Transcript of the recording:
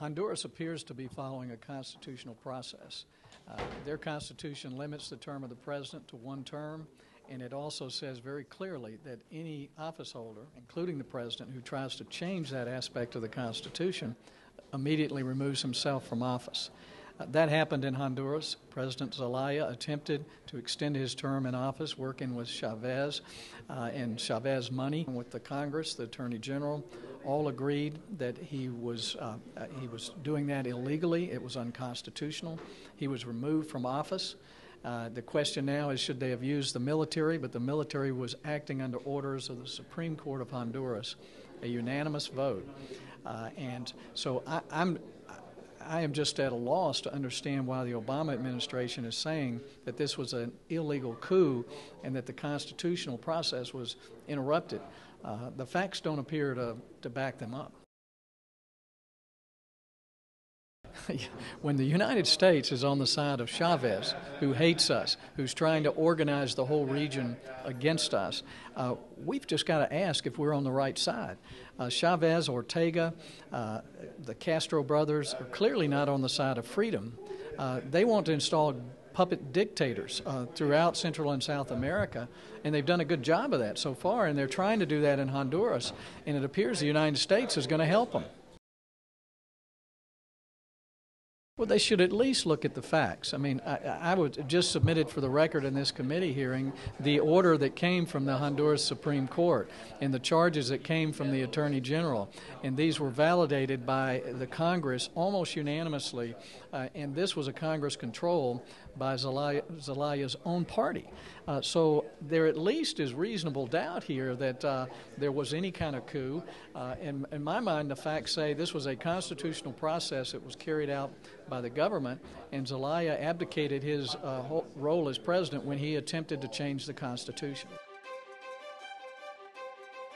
Honduras appears to be following a constitutional process. Uh, their constitution limits the term of the president to one term, and it also says very clearly that any office holder, including the president, who tries to change that aspect of the Constitution, immediately removes himself from office. That happened in Honduras. President Zelaya attempted to extend his term in office, working with Chavez uh, and Chavez money with the Congress, the Attorney General. All agreed that he was uh, uh he was doing that illegally. It was unconstitutional. He was removed from office. Uh, the question now is should they have used the military, but the military was acting under orders of the Supreme Court of Honduras, a unanimous vote. Uh, and so I, I'm I am just at a loss to understand why the Obama administration is saying that this was an illegal coup and that the constitutional process was interrupted. Uh, the facts don't appear to, to back them up. when the United States is on the side of Chavez, who hates us, who's trying to organize the whole region against us, uh, we've just got to ask if we're on the right side. Uh, Chavez, Ortega, uh, the Castro brothers are clearly not on the side of freedom. Uh, they want to install puppet dictators uh, throughout Central and South America, and they've done a good job of that so far, and they're trying to do that in Honduras, and it appears the United States is going to help them. Well, they should at least look at the facts. I mean, I, I would just submitted for the record in this committee hearing the order that came from the Honduras Supreme Court and the charges that came from the Attorney General. And these were validated by the Congress almost unanimously. Uh, and this was a Congress control by Zelaya, Zelaya's own party. Uh, so there at least is reasonable doubt here that uh, there was any kind of coup. Uh, in, in my mind, the facts say this was a constitutional process that was carried out by the government, and Zelaya abdicated his uh, role as president when he attempted to change the Constitution.